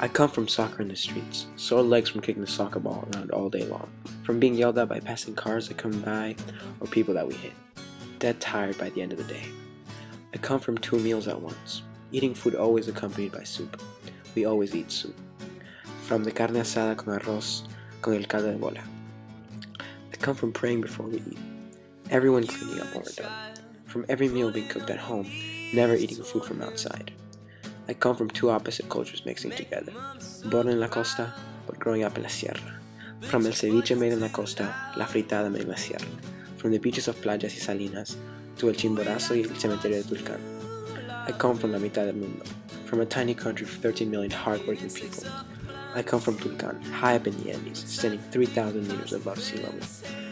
I come from soccer in the streets, sore legs from kicking the soccer ball around all day long, from being yelled at by passing cars that come by or people that we hit, dead tired by the end of the day. I come from two meals at once, eating food always accompanied by soup. We always eat soup. From the carne asada con arroz con el caldo de bola. I come from praying before we eat, everyone cleaning up when we're done, from every meal being cooked at home, never eating food from outside. I come from two opposite cultures mixing together. Born in la costa, but growing up in la sierra. From el ceviche made in la costa, la fritada made in la sierra. From the beaches of playas y salinas to el chimborazo y el cementerio de Tulcán. I come from la mitad del mundo, from a tiny country of 13 million hardworking people. I come from Tulcán, high up in the Andes, standing 3,000 meters above sea level.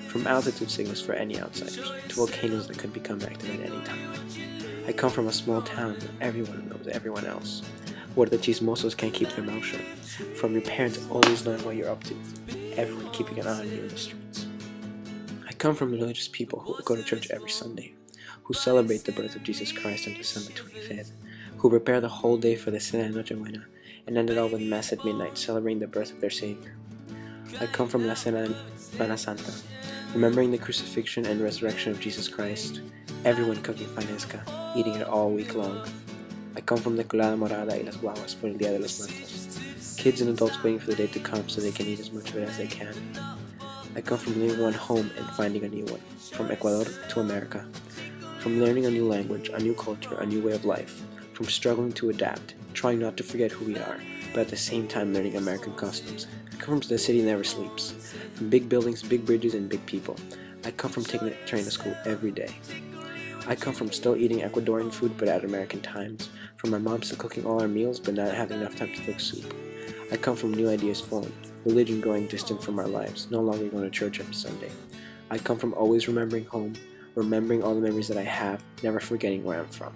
From altitude signals for any outsiders, to volcanoes that could become active at any time. I come from a small town where everyone knows everyone else, where the chismosos can't keep their mouth shut, from your parents always knowing what you're up to, everyone keeping an eye on you in the streets. I come from religious people who go to church every Sunday, who celebrate the birth of Jesus Christ on December 25th, who prepare the whole day for the Cena de Nochebuena, and end it all with Mass at midnight celebrating the birth of their Savior. I come from La Cena Semana Santa, remembering the crucifixion and resurrection of Jesus Christ, everyone cooking fanesca, eating it all week long. I come from the colada morada y las guaguas for el Dia de los Muertos, kids and adults waiting for the day to come so they can eat as much of it as they can. I come from leaving one home and finding a new one, from Ecuador to America, from learning a new language, a new culture, a new way of life, from struggling to adapt, trying not to forget who we are, but at the same time learning American customs. I come from the city that never sleeps, from big buildings, big bridges, and big people. I come from taking the train to school every day. I come from still eating Ecuadorian food but at American times, from my mom still cooking all our meals but not having enough time to cook soup. I come from new ideas formed, religion growing distant from our lives, no longer going to church every Sunday. I come from always remembering home, remembering all the memories that I have, never forgetting where I'm from.